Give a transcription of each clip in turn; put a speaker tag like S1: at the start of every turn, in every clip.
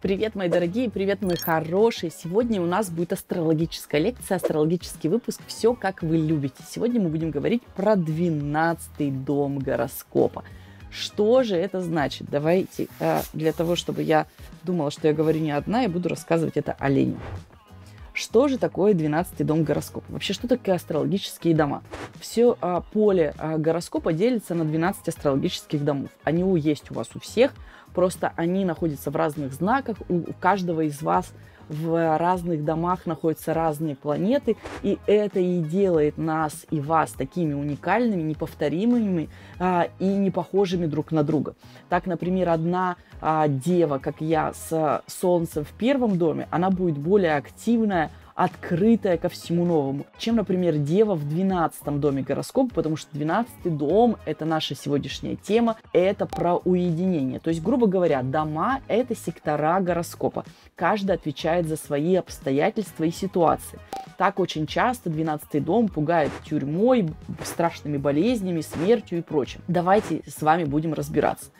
S1: Привет, мои дорогие, привет, мои хорошие. Сегодня у нас будет астрологическая лекция, астрологический выпуск «Все, как вы любите». Сегодня мы будем говорить про 12 дом гороскопа. Что же это значит? Давайте, э, для того, чтобы я думала, что я говорю не одна, я буду рассказывать это оленю. Что же такое 12 дом гороскопа? Вообще, что такое астрологические дома? Все а, поле а, гороскопа делится на 12 астрологических домов. Они есть у вас у всех – Просто они находятся в разных знаках, у каждого из вас в разных домах находятся разные планеты, и это и делает нас и вас такими уникальными, неповторимыми а, и не похожими друг на друга. Так, например, одна а, дева, как я, с Солнцем в первом доме, она будет более активная, открытая ко всему новому, чем, например, Дева в 12 доме гороскопа, потому что 12 дом – это наша сегодняшняя тема, это про уединение. То есть, грубо говоря, дома – это сектора гороскопа. Каждый отвечает за свои обстоятельства и ситуации. Так очень часто 12 дом пугает тюрьмой, страшными болезнями, смертью и прочим. Давайте с вами будем разбираться.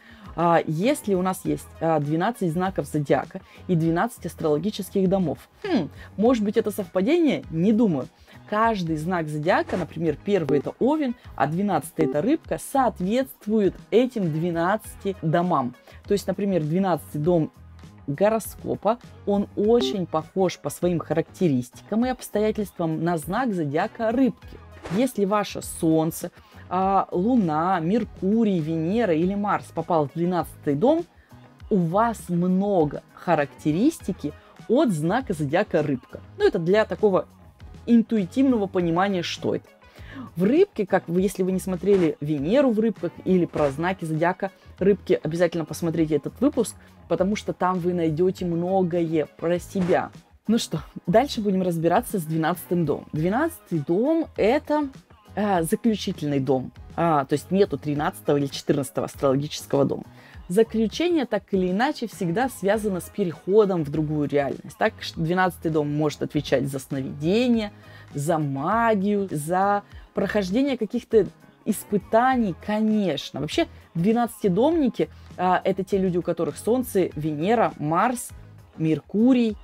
S1: А, если у нас есть 12 а, знаков зодиака и 12 астрологических домов, хм, может быть это совпадение? Не думаю. Каждый знак зодиака, например, первый это Овен, а 12 это Рыбка, соответствует этим 12 домам. То есть, например, 12 дом гороскопа, он очень похож по своим характеристикам и обстоятельствам на знак зодиака Рыбки. Если ваше Солнце а, Луна, Меркурий, Венера или Марс попал в 12 дом, у вас много характеристики от знака зодиака рыбка. Ну, это для такого интуитивного понимания, что это. В рыбке, как вы, если вы не смотрели Венеру в рыбках или про знаки зодиака рыбки, обязательно посмотрите этот выпуск, потому что там вы найдете многое про себя. Ну что, дальше будем разбираться с 12 домом. 12 дом – это а, заключительный дом, а, то есть нету 13 или 14 астрологического дома. Заключение так или иначе всегда связано с переходом в другую реальность. Так что 12 дом может отвечать за сновидение, за магию, за прохождение каких-то испытаний, конечно. Вообще 12-домники а, это те люди, у которых Солнце, Венера, Марс, Меркурий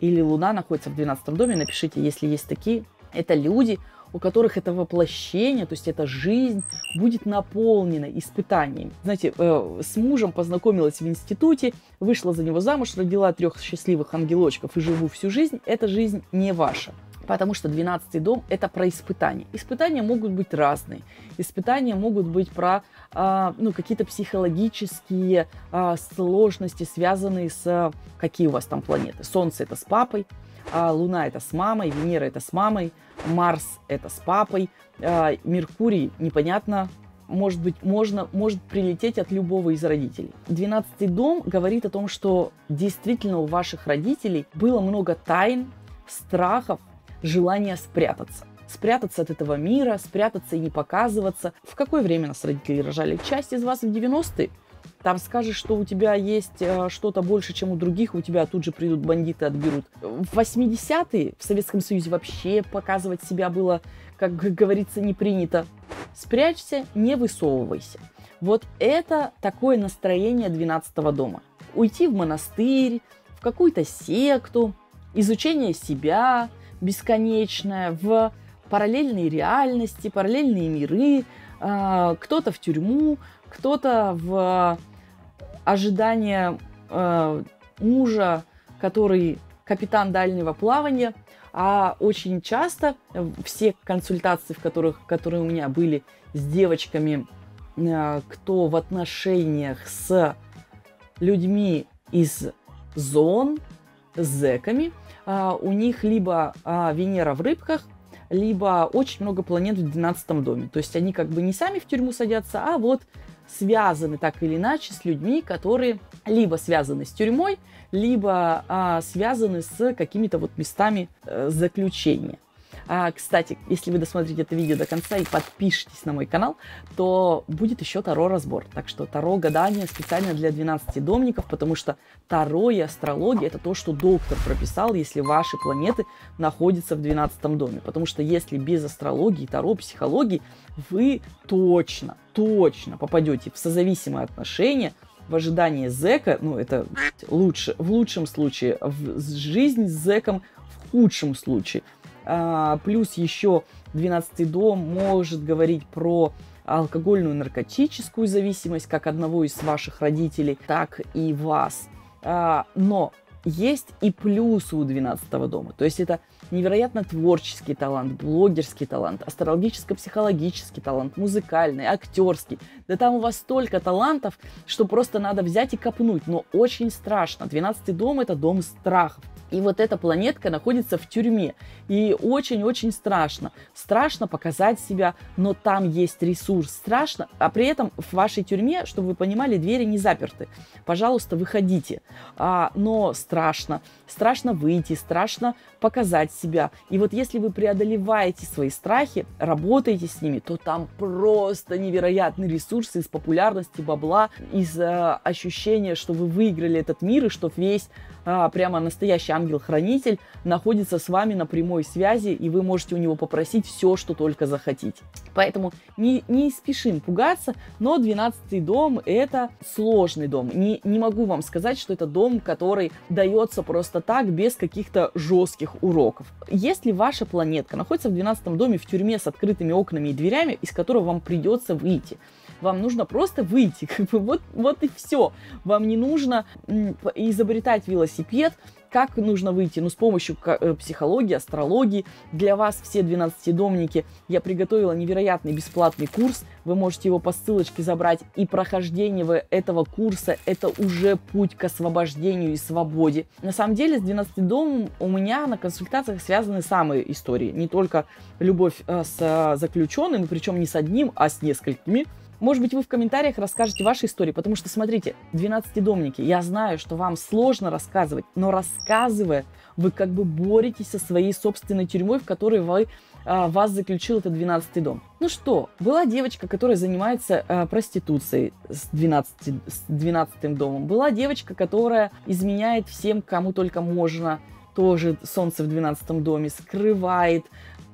S1: или Луна находятся в 12 доме. Напишите, если есть такие. Это люди, у которых это воплощение, то есть эта жизнь будет наполнена испытаниями. Знаете, э, с мужем познакомилась в институте, вышла за него замуж, родила трех счастливых ангелочков и живу всю жизнь. Эта жизнь не ваша. Потому что 12 дом – это про испытания. Испытания могут быть разные. Испытания могут быть про а, ну, какие-то психологические а, сложности, связанные с… Какие у вас там планеты? Солнце – это с папой, а Луна это с мамой, Венера это с мамой, Марс это с папой, а Меркурий непонятно, может быть, можно, может прилететь от любого из родителей. Двенадцатый дом говорит о том, что действительно у ваших родителей было много тайн, страхов, желания спрятаться спрятаться от этого мира, спрятаться и не показываться. В какое время нас родители рожали? Часть из вас в 90-е, там скажешь, что у тебя есть э, что-то больше, чем у других, у тебя тут же придут бандиты, отберут. В 80-е в Советском Союзе вообще показывать себя было, как говорится, не принято. Спрячься, не высовывайся. Вот это такое настроение 12 дома. Уйти в монастырь, в какую-то секту, изучение себя бесконечное, в параллельные реальности, параллельные миры, э, кто-то в тюрьму, кто-то в ожидание э, мужа, который капитан дальнего плавания, а очень часто все консультации, в которых, которые у меня были с девочками, э, кто в отношениях с людьми из зон, с зэками, э, у них либо э, Венера в рыбках, либо очень много планет в 12 доме. То есть они как бы не сами в тюрьму садятся, а вот связаны так или иначе с людьми, которые либо связаны с тюрьмой, либо а, связаны с какими-то вот местами а, заключения. А, кстати, если вы досмотрите это видео до конца и подпишитесь на мой канал, то будет еще Таро разбор. Так что Таро гадание специально для 12 домников, потому что Таро и астрология это то, что доктор прописал, если ваши планеты находятся в 12 доме. Потому что если без астрологии, Таро, психологии, вы точно, точно попадете в созависимые отношения в ожидании зэка, ну, это лучше, в лучшем случае, в жизнь с зэком в худшем случае. А, плюс еще 12 дом может говорить про алкогольную наркотическую зависимость как одного из ваших родителей, так и вас. А, но есть и плюсы у 12 дома. То есть это невероятно творческий талант, блогерский талант, астрологическо-психологический талант, музыкальный, актерский. Да там у вас столько талантов, что просто надо взять и копнуть. Но очень страшно. 12 дом это дом страхов. И вот эта планетка находится в тюрьме. И очень-очень страшно. Страшно показать себя, но там есть ресурс. Страшно, а при этом в вашей тюрьме, чтобы вы понимали, двери не заперты. Пожалуйста, выходите. А, но страшно. Страшно выйти, страшно показать себя. И вот если вы преодолеваете свои страхи, работаете с ними, то там просто невероятный ресурс из популярности, бабла, из э, ощущения, что вы выиграли этот мир и что весь э, прямо настоящий ангел-хранитель находится с вами на прямой связи, и вы можете у него попросить все, что только захотите. Поэтому не, не спешим пугаться, но 12 дом – это сложный дом. Не, не могу вам сказать, что это дом, который дается просто так, без каких-то жестких уроков. Если ваша планетка находится в 12 доме в тюрьме с открытыми окнами и дверями, из которого вам придется выйти, вам нужно просто выйти. Вот, вот и все. Вам не нужно изобретать велосипед, как нужно выйти? Ну, с помощью э, психологии, астрологии. Для вас все 12-домники я приготовила невероятный бесплатный курс. Вы можете его по ссылочке забрать. И прохождение этого курса – это уже путь к освобождению и свободе. На самом деле, с 12 домом у меня на консультациях связаны самые истории. Не только любовь э, с э, заключенным, причем не с одним, а с несколькими – может быть, вы в комментариях расскажете ваши истории, потому что, смотрите, 12-домники, я знаю, что вам сложно рассказывать, но рассказывая, вы как бы боретесь со своей собственной тюрьмой, в которой вы, а, вас заключил этот 12 дом. Ну что, была девочка, которая занимается а, проституцией с 12, с 12 домом. Была девочка, которая изменяет всем, кому только можно, тоже солнце в 12 доме, скрывает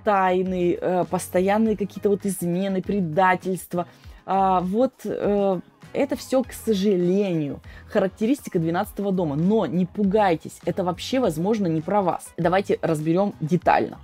S1: тайны, э, постоянные какие-то вот измены, предательства – а, вот э, это все, к сожалению, характеристика 12 дома. Но не пугайтесь, это вообще, возможно, не про вас. Давайте разберем детально.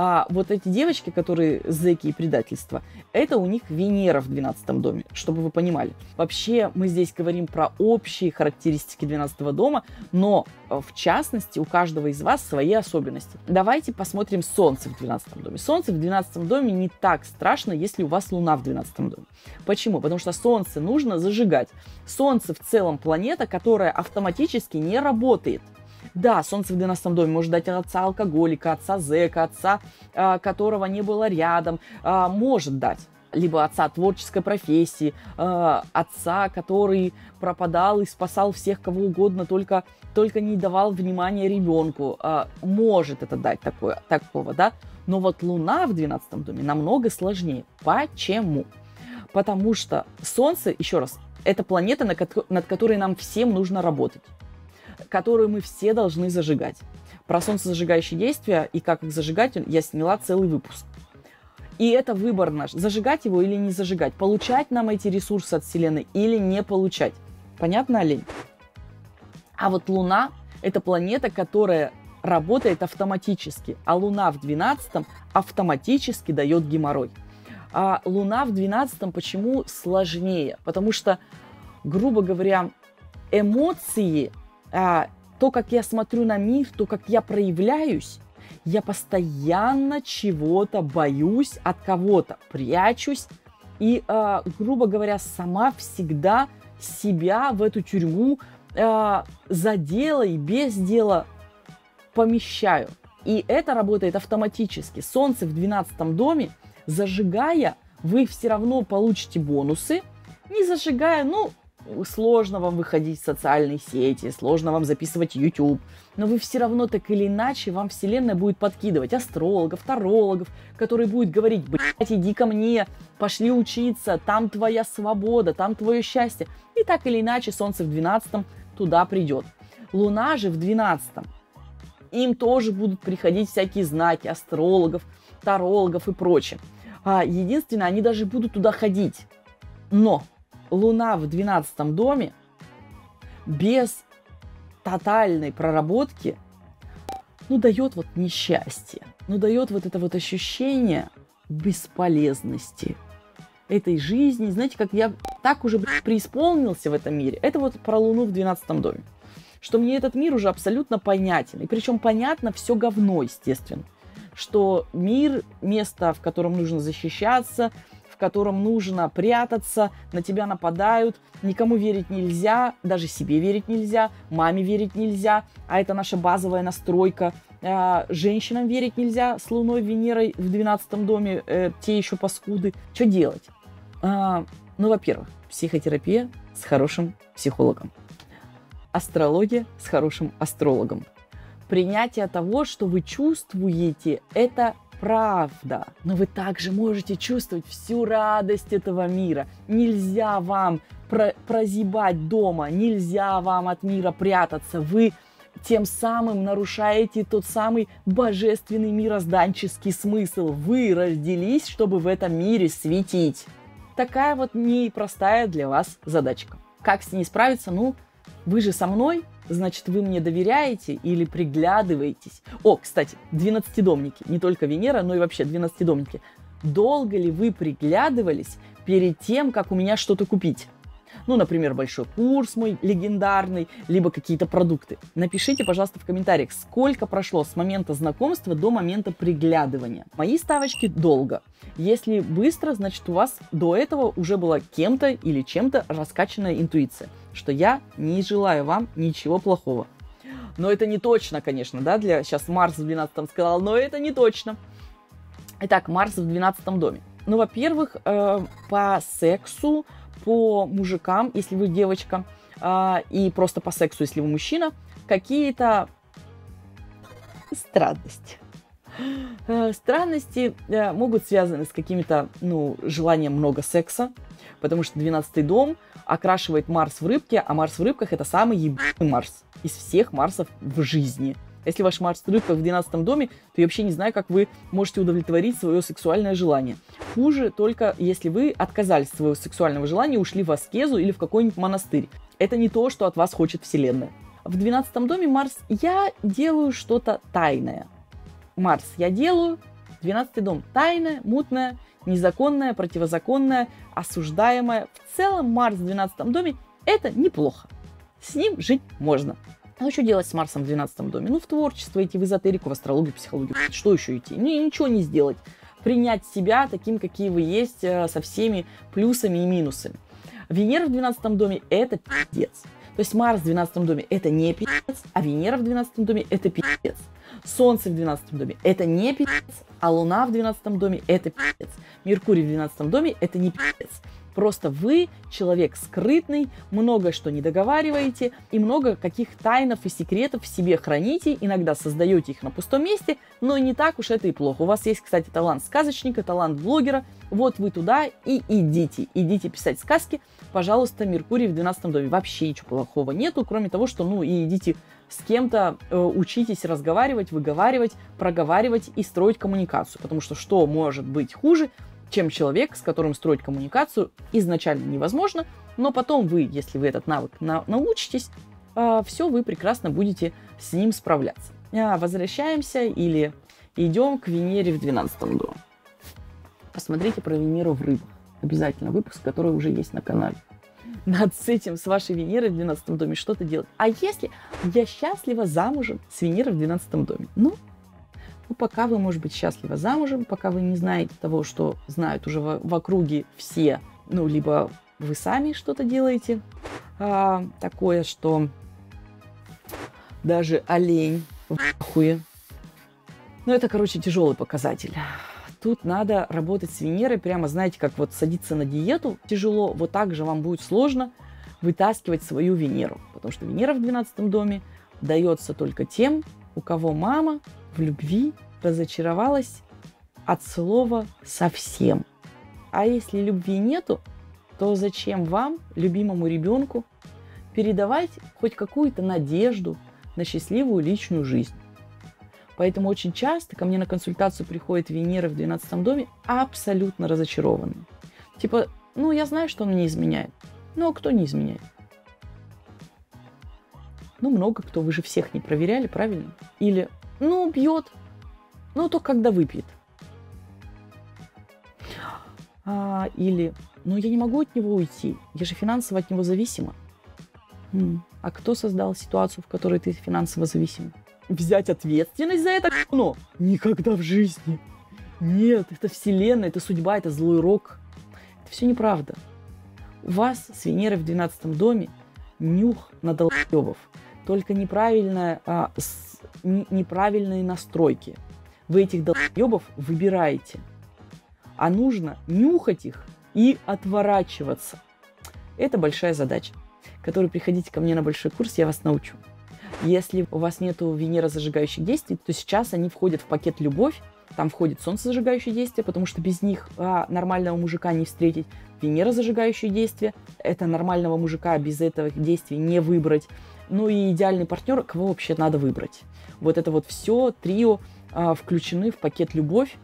S1: А вот эти девочки, которые зэки и предательство, это у них Венера в 12 доме, чтобы вы понимали. Вообще мы здесь говорим про общие характеристики 12 дома, но э, в частности у каждого из вас свои особенности. Давайте посмотрим Солнце в 12 доме. Солнце в 12 доме не так страшно, если у вас Луна в 12 доме. Почему? Потому что Солнце нужно зажигать. Солнце в целом планета, которая автоматически не работает. Да, солнце в 12 доме может дать отца алкоголика, отца зэка, отца, а, которого не было рядом, а, может дать либо отца творческой профессии, э, отца, который пропадал и спасал всех кого угодно, только, только не давал внимания ребенку. Может это дать такое, такого, да? Но вот Луна в 12 доме намного сложнее. Почему? Потому что Солнце, еще раз, это планета, над которой нам всем нужно работать которую мы все должны зажигать. Про солнцезажигающие действия и как их зажигать я сняла целый выпуск. И это выбор наш, зажигать его или не зажигать, получать нам эти ресурсы от Вселенной или не получать. Понятно, олень? А вот Луна – это планета, которая работает автоматически, а Луна в 12 автоматически дает геморрой. А Луна в 12 почему сложнее? Потому что, грубо говоря, эмоции а, то, как я смотрю на мир, то, как я проявляюсь, я постоянно чего-то боюсь, от кого-то прячусь. И, э, грубо говоря, сама всегда себя в эту тюрьму э, за дело и без дела помещаю. И это работает автоматически. Солнце в 12 доме, зажигая, вы все равно получите бонусы. Не зажигая, ну, сложно вам выходить в социальные сети, сложно вам записывать YouTube, но вы все равно так или иначе, вам вселенная будет подкидывать астрологов, тарологов, которые будут говорить, блядь, иди ко мне, пошли учиться, там твоя свобода, там твое счастье. И так или иначе солнце в 12 туда придет. Луна же в 12 им тоже будут приходить всякие знаки астрологов, тарологов и прочее. А единственное, они даже будут туда ходить. Но Луна в 12 доме без тотальной проработки, ну, дает вот несчастье, ну, дает вот это вот ощущение бесполезности этой жизни. Знаете, как я так уже преисполнился в этом мире. Это вот про Луну в 12 доме. Что мне этот мир уже абсолютно понятен. И причем понятно все говно, естественно. Что мир – место, в котором нужно защищаться, котором нужно прятаться, на тебя нападают, никому верить нельзя, даже себе верить нельзя, маме верить нельзя, а это наша базовая настройка. А, женщинам верить нельзя, с Луной, Венерой в 12 доме, э, те еще паскуды. Что делать? А, ну, во-первых, психотерапия с хорошим психологом. Астрология с хорошим астрологом. Принятие того, что вы чувствуете, это правда. Но вы также можете чувствовать всю радость этого мира. Нельзя вам про прозябать дома, нельзя вам от мира прятаться. Вы тем самым нарушаете тот самый божественный мирозданческий смысл. Вы родились, чтобы в этом мире светить такая вот непростая для вас задачка. Как с ней справиться? Ну, вы же со мной, значит, вы мне доверяете или приглядываетесь. О, кстати, 12-домники, не только Венера, но и вообще 12-домники. Долго ли вы приглядывались перед тем, как у меня что-то купить? Ну, например, большой курс мой легендарный, либо какие-то продукты. Напишите, пожалуйста, в комментариях, сколько прошло с момента знакомства до момента приглядывания. Мои ставочки долго. Если быстро, значит у вас до этого уже была кем-то или чем-то раскачанная интуиция, что я не желаю вам ничего плохого. Но это не точно, конечно, да, для сейчас Марс в 12 сказал, но это не точно. Итак, Марс в 12 доме. Ну, во-первых, э, по сексу по мужикам, если вы девочка, а, и просто по сексу, если вы мужчина, какие-то странности. Э, странности э, могут связаны с каким-то, ну, желанием много секса, потому что 12-й дом окрашивает Марс в рыбке, а Марс в рыбках это самый ебаный Марс из всех Марсов в жизни. Если ваш Марс рыбках в 12 доме, то я вообще не знаю, как вы можете удовлетворить свое сексуальное желание. Хуже только, если вы отказались от своего сексуального желания, ушли в аскезу или в какой-нибудь монастырь. Это не то, что от вас хочет Вселенная. В 12 доме Марс «я делаю что-то тайное». Марс «я делаю», 12 дом тайное, мутное, незаконное, противозаконное, осуждаемое. В целом Марс в 12 доме – это неплохо. С ним жить можно. Ну, что делать с Марсом в 12 доме? Ну, в творчество идти, в эзотерику, в астрологию, психологию. Что еще идти? Не, ничего не сделать. Принять себя таким, какие вы есть, э, со всеми плюсами и минусами. Венера в 12 доме – это пиздец. То есть Марс в 12 доме – это не пиздец, а Венера в 12 доме – это пиздец. Солнце в 12 доме – это не пиздец, а Луна в 12 доме – это пиздец. Меркурий в 12 доме – это не пиздец. Просто вы человек скрытный, много что не договариваете и много каких тайнов и секретов в себе храните, иногда создаете их на пустом месте, но не так уж это и плохо. У вас есть, кстати, талант сказочника, талант блогера, вот вы туда и идите, идите писать сказки, пожалуйста, Меркурий в 12 доме. Вообще ничего плохого нету, кроме того, что, ну, и идите с кем-то э, учитесь разговаривать, выговаривать, проговаривать и строить коммуникацию. Потому что что может быть хуже, чем человек, с которым строить коммуникацию изначально невозможно, но потом вы, если вы этот навык на научитесь, э, все, вы прекрасно будете с ним справляться. Э, возвращаемся или идем к Венере в 12 доме. Посмотрите про Венеру в рыбах. Обязательно выпуск, который уже есть на канале. Надо с этим, с вашей Венерой в 12 доме что-то делать. А если я счастлива замужем с Венерой в 12 доме? Ну, ну, пока вы, может быть, счастливы замужем, пока вы не знаете того, что знают уже в, в округе все, ну, либо вы сами что-то делаете а, такое, что даже олень в хуе. Ну, это, короче, тяжелый показатель. Тут надо работать с Венерой, прямо, знаете, как вот садиться на диету тяжело, вот так же вам будет сложно вытаскивать свою Венеру. Потому что Венера в 12 доме дается только тем, у кого мама в любви разочаровалась от слова совсем. А если любви нету, то зачем вам, любимому ребенку, передавать хоть какую-то надежду на счастливую личную жизнь? Поэтому очень часто ко мне на консультацию приходит Венера в 12 доме абсолютно разочарованный. Типа, ну я знаю, что он не изменяет. Ну а кто не изменяет? Ну, много кто, вы же всех не проверяли, правильно? Или, ну, пьет, ну, только когда выпьет. А, или, ну, я не могу от него уйти, я же финансово от него зависима. М, А кто создал ситуацию, в которой ты финансово зависим? Взять ответственность за это? Но никогда в жизни. Нет, это вселенная, это судьба, это злой рок. Это все неправда. У вас с Венерой в 12 доме нюх на долбоебов. Только неправильная, а, с- неправильные настройки. Вы этих долбоебов выбираете. А нужно нюхать их и отворачиваться. Это большая задача, которую приходите ко мне на большой курс, я вас научу. Если у вас нету Венера зажигающих действий, то сейчас они входят в пакет любовь, там входит солнце зажигающее действие, потому что без них а, нормального мужика не встретить. Венера зажигающее действие, это нормального мужика без этого действия не выбрать. Ну и идеальный партнер, кого вообще надо выбрать. Вот это вот все, трио а, включены в пакет любовь.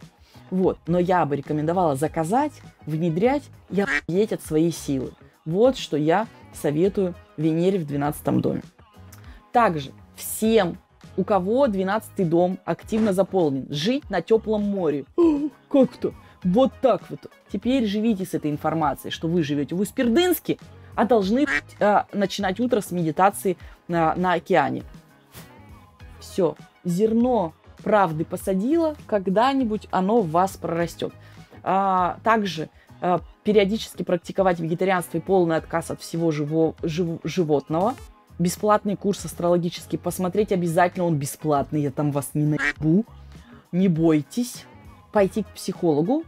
S1: Вот. Но я бы рекомендовала заказать, внедрять и охуеть от своей силы. Вот что я советую Венере в 12 доме. Также всем, у кого 12 дом активно заполнен, жить на теплом море. Как-то вот так вот. Теперь живите с этой информацией, что вы живете в Усть-Пердынске, а должны а, начинать утро с медитации на, на океане. Все, зерно правды посадила, когда-нибудь оно в вас прорастет. А, также а, периодически практиковать вегетарианство и полный отказ от всего живо, жив- животного. Бесплатный курс астрологический посмотреть обязательно, он бесплатный, я там вас не наебу. Не бойтесь пойти к психологу,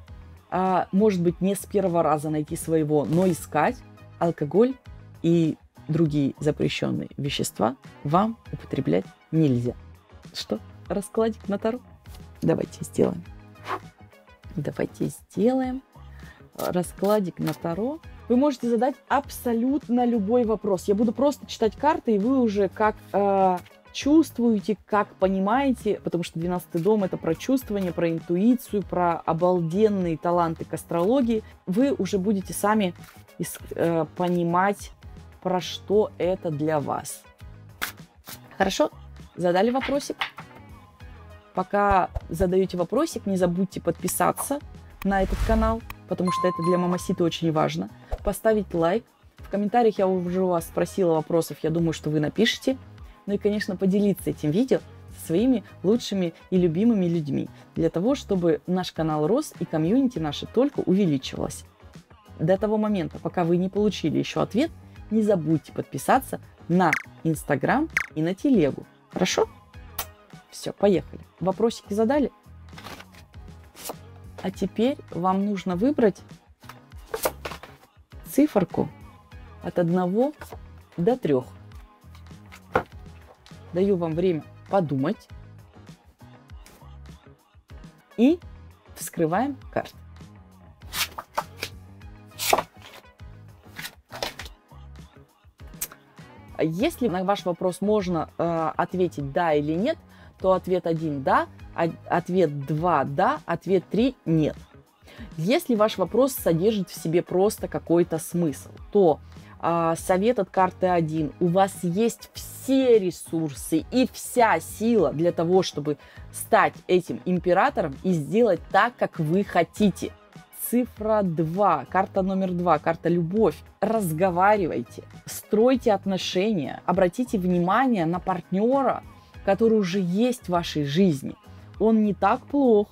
S1: а, может быть, не с первого раза найти своего, но искать алкоголь и другие запрещенные вещества вам употреблять нельзя. Что? Раскладик на Таро? Давайте сделаем. Давайте сделаем раскладик на Таро. Вы можете задать абсолютно любой вопрос. Я буду просто читать карты, и вы уже как э, чувствуете, как понимаете, потому что 12 дом это про чувствование, про интуицию, про обалденные таланты к астрологии. Вы уже будете сами э, понимать, про что это для вас. Хорошо? Задали вопросик? Пока задаете вопросик, не забудьте подписаться на этот канал, потому что это для Мамаситы очень важно. Поставить лайк. В комментариях я уже у вас спросила вопросов, я думаю, что вы напишите. Ну и, конечно, поделиться этим видео со своими лучшими и любимыми людьми, для того, чтобы наш канал рос и комьюнити наше только увеличивалось. До того момента, пока вы не получили еще ответ, не забудьте подписаться на Инстаграм и на Телегу. Хорошо? Все, поехали. Вопросики задали? А теперь вам нужно выбрать циферку от 1 до 3. Даю вам время подумать. И вскрываем карты. Если на ваш вопрос можно э, ответить да или нет, то ответ 1 да, а- ответ 2 да, ответ 3 нет. Если ваш вопрос содержит в себе просто какой-то смысл, то а, совет от карты 1. У вас есть все ресурсы и вся сила для того, чтобы стать этим императором и сделать так, как вы хотите. Цифра 2, карта номер 2, карта любовь. Разговаривайте, стройте отношения, обратите внимание на партнера, который уже есть в вашей жизни. Он не так плох,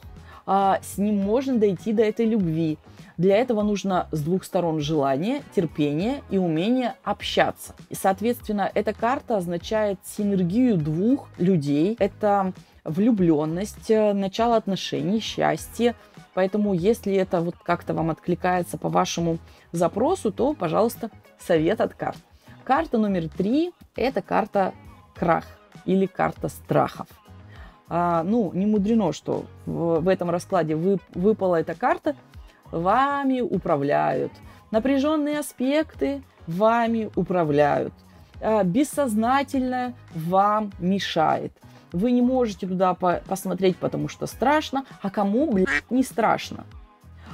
S1: а, с ним можно дойти до этой любви. Для этого нужно с двух сторон желание, терпение и умение общаться. И, соответственно, эта карта означает синергию двух людей. Это влюбленность, э, начало отношений, счастье. Поэтому, если это вот как-то вам откликается по вашему запросу, то, пожалуйста, совет от карт. Карта номер три – это карта крах или карта страхов. А, ну, не мудрено, что в, в этом раскладе вы, выпала эта карта, вами управляют. Напряженные аспекты вами управляют. А, бессознательное вам мешает. Вы не можете туда по- посмотреть, потому что страшно, а кому, блядь, не страшно.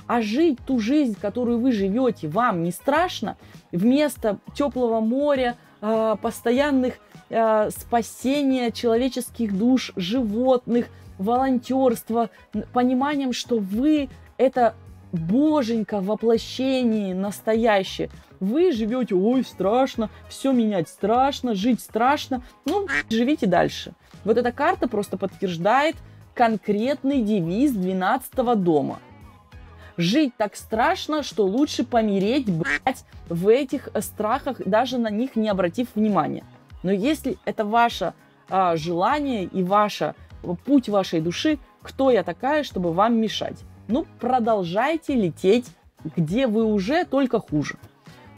S1: А жить ту жизнь, которую вы живете, вам не страшно, вместо теплого моря, а, постоянных э, спасение человеческих душ, животных, волонтерство, пониманием, что вы это боженька в воплощении настоящее. Вы живете, ой, страшно, все менять страшно, жить страшно. Ну, живите дальше. Вот эта карта просто подтверждает конкретный девиз 12 дома. Жить так страшно, что лучше помереть, блядь, в этих страхах, даже на них не обратив внимания. Но если это ваше а, желание и ваше, путь вашей души, кто я такая, чтобы вам мешать? Ну, продолжайте лететь, где вы уже, только хуже.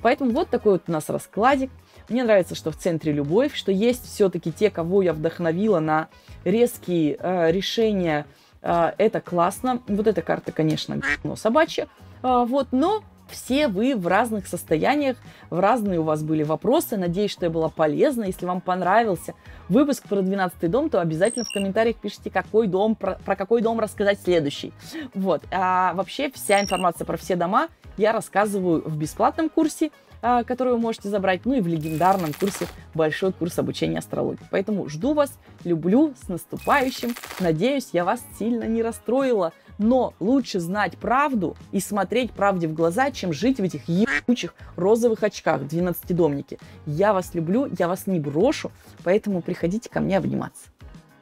S1: Поэтому вот такой вот у нас раскладик. Мне нравится, что в центре любовь, что есть все-таки те, кого я вдохновила на резкие э, решения. Э, это классно. Вот эта карта, конечно, но собачья. Э, вот, но все вы в разных состояниях, в разные у вас были вопросы. Надеюсь, что я была полезна. Если вам понравился выпуск про 12 дом, то обязательно в комментариях пишите, какой дом, про, про какой дом рассказать следующий. Вот. А вообще вся информация про все дома я рассказываю в бесплатном курсе, а, который вы можете забрать, ну и в легендарном курсе «Большой курс обучения астрологии». Поэтому жду вас, люблю, с наступающим. Надеюсь, я вас сильно не расстроила. Но лучше знать правду и смотреть правде в глаза, чем жить в этих ебучих розовых очках, 12-домники. Я вас люблю, я вас не брошу, поэтому приходите ко мне обниматься.